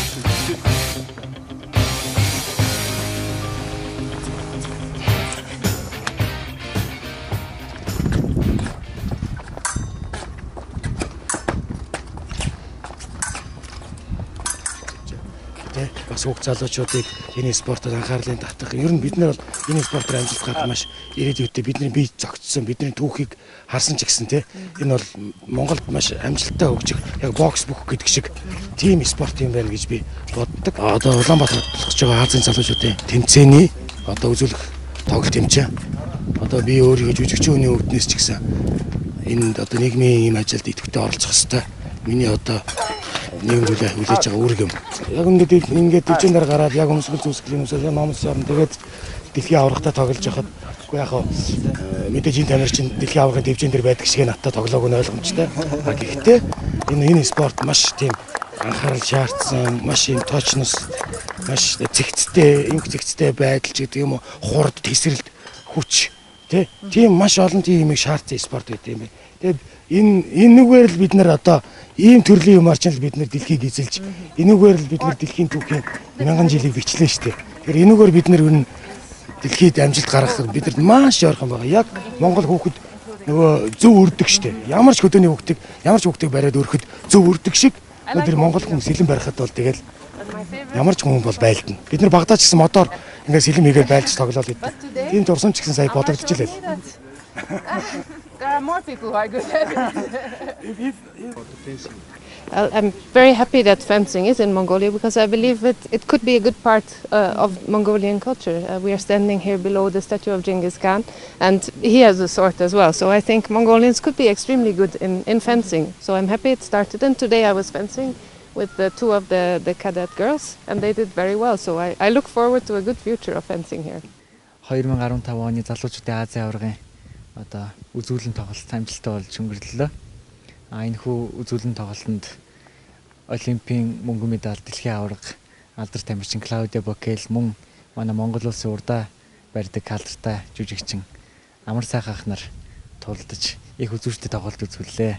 すいません。Бас хүүхд залуучуудыг энэ спортод анхаарлын татах. Ер нь бид нар бол энэ спортоор амжилт гаргах маш ирээдүйдээ бидний бие зогцсон, бидний түүхийг харсан ч гэсэн те энэ бол Монголд маш амжилттай хөгжих яг бокс бүх гэдэг шиг тим спорт юм байна гэж би боддог. Одоо Улаанбаатарт болох ч байгаа Азийн залуучуудын тэмцээний одоо үзүүлэх тоглолт тэмцээн. Одоо би өөрийгөө жүжигчийн үний өвднөөс ч гэсэн энэ одоо нийгмийн ийм ажилд идэвхтэй оролцох хэрэгтэй. Миний одоо нийгэмдүүлээ хүлээж байгаа үүрэг юм. Яг ингээд ингээд дэвжин дээр гараад яг өмсгөл зүсгэлийн өмсөөл номос орн тэгээд дэлхийн аврагтаа тоглож байхад үгүй яг мэдээж энэ тамир чинь дэлхийн аврагын дэвжин дээр байдаг шиг надад тоглоог нь ойлгомжтой. Гэхдээ энэ энэ спорт маш тийм анхаарал шаардсан, маш юм тоочноос маш зэгцтэй, инх зэгцтэй байдал ч гэдэг юм уу, хурд тесрэлт хүч тий. Тийм маш олон тийм юмыг шаардсан спорт гэдэг юм байна. Тэгээд энэ энэгээр л бид нар одоо ийм төрлийн юмар чинь л бид нар дэлхийг эзэлж энэгээр л бид нар дэлхийн түүхийн мянган жилийг бичлээ шүү дээ. Тэгэхээр энэгээр бид нар энэ дэлхийд амжилт гаргахад бидэнд маш ойрхон байгаа. Яг Монгол хүүхэд нөгөө зөв өрдөг шүү дээ. Ямар ч хөдөөний хүүхдийг ямар ч хүүхдийг бариад өрөхөд зөв өрдөг шиг өнөөдөр Монгол хүн сэлэн барихад бол тэгэл ямар ч хүн бол байлдана. Бид нар багтаач гэсэн мотор ингээд сэлэм хийгээд байлж тоглоал гэдэг. Тийм дурсамж гэсэн сая бодогдчихлээ. There are more people who are good at it. I'm very happy that fencing is in Mongolia because I believe it, it could be a good part uh, of Mongolian culture. Uh, we are standing here below the statue of Genghis Khan, and he has a sword as well. So I think Mongolians could be extremely good in, in fencing. So I'm happy it started. And today I was fencing with the two of the, the cadet girls, and they did very well. So I, I look forward to a good future of fencing here. 2015 оны залуучуудын Азийн аваргын одоо үзүүлэн тоглолт амжилттай болж өнгөрлөлөө. А энэ хүү үзүүлэн тоглолтод Олимпийн мөнгө медаль дэлхийн аварга алдар тамирчин Клаудио Бокел мөн манай Монгол улсын урдаа барьдаг алдартай жүжигчин Амар сайхан ах нар тулдаж их үзүүртэй тоглолт үзүүллээ.